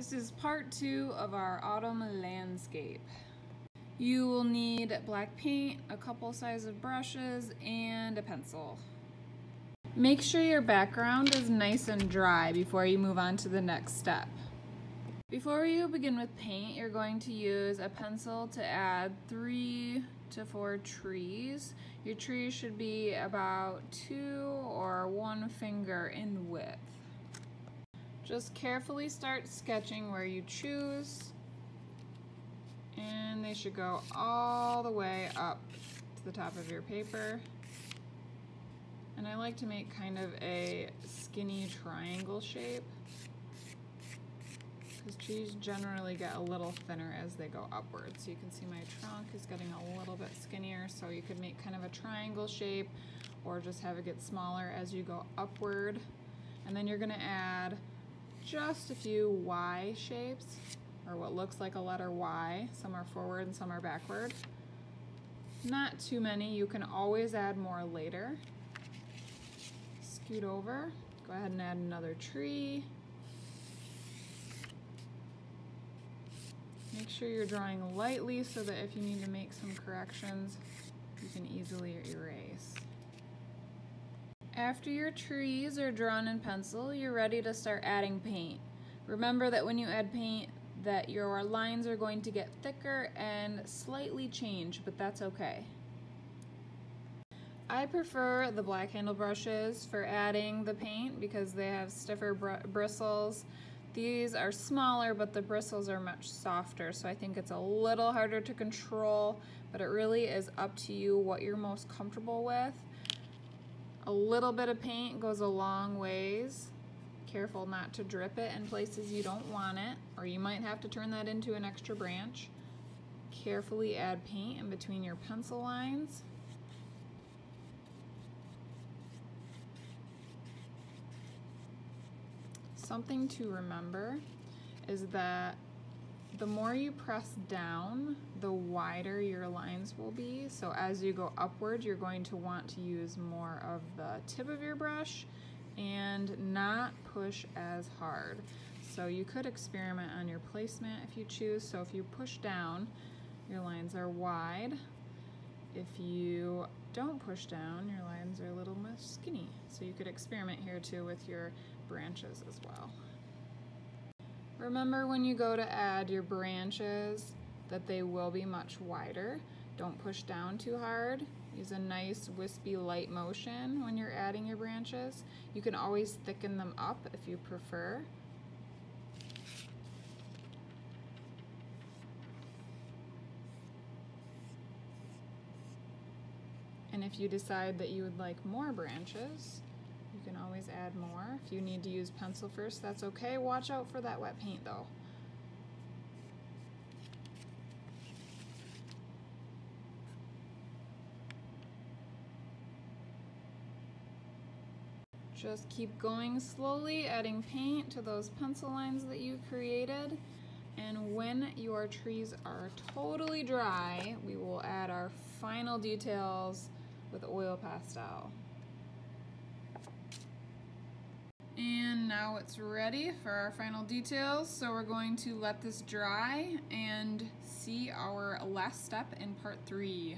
This is part two of our autumn landscape. You will need black paint, a couple size of brushes, and a pencil. Make sure your background is nice and dry before you move on to the next step. Before you begin with paint, you're going to use a pencil to add three to four trees. Your trees should be about two or one finger in width. Just carefully start sketching where you choose and they should go all the way up to the top of your paper. And I like to make kind of a skinny triangle shape because trees generally get a little thinner as they go upwards. So you can see my trunk is getting a little bit skinnier so you could make kind of a triangle shape or just have it get smaller as you go upward. And then you're gonna add just a few Y shapes, or what looks like a letter Y. Some are forward and some are backward. Not too many, you can always add more later. Scoot over, go ahead and add another tree. Make sure you're drawing lightly so that if you need to make some corrections, you can easily erase. After your trees are drawn in pencil, you're ready to start adding paint. Remember that when you add paint, that your lines are going to get thicker and slightly change, but that's okay. I prefer the black handle brushes for adding the paint because they have stiffer br bristles. These are smaller, but the bristles are much softer, so I think it's a little harder to control, but it really is up to you what you're most comfortable with. A little bit of paint goes a long ways. Careful not to drip it in places you don't want it, or you might have to turn that into an extra branch. Carefully add paint in between your pencil lines. Something to remember is that the more you press down, the wider your lines will be. So as you go upward, you're going to want to use more of the tip of your brush and not push as hard. So you could experiment on your placement if you choose. So if you push down, your lines are wide. If you don't push down, your lines are a little more skinny. So you could experiment here too with your branches as well. Remember when you go to add your branches that they will be much wider. Don't push down too hard. Use a nice wispy light motion when you're adding your branches. You can always thicken them up if you prefer. And if you decide that you would like more branches, you can always add more. If you need to use pencil first, that's okay. Watch out for that wet paint though. Just keep going slowly, adding paint to those pencil lines that you created. And when your trees are totally dry, we will add our final details with oil pastel. And now it's ready for our final details. So we're going to let this dry and see our last step in part three.